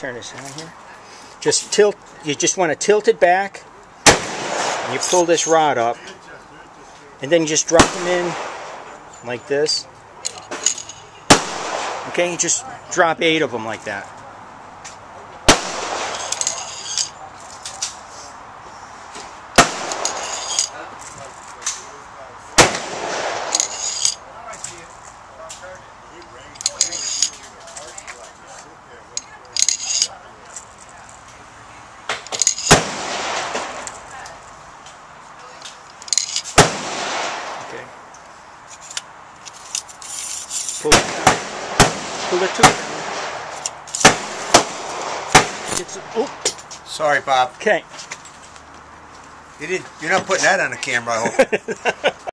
turn this on here. Just tilt. You just want to tilt it back. You pull this rod up, and then you just drop them in like this. Okay, you just drop eight of them like that. Pull it down. Pull it to it. It's, oh, Sorry, Bob. okay. You didn't. You're not putting that on the camera. I hope.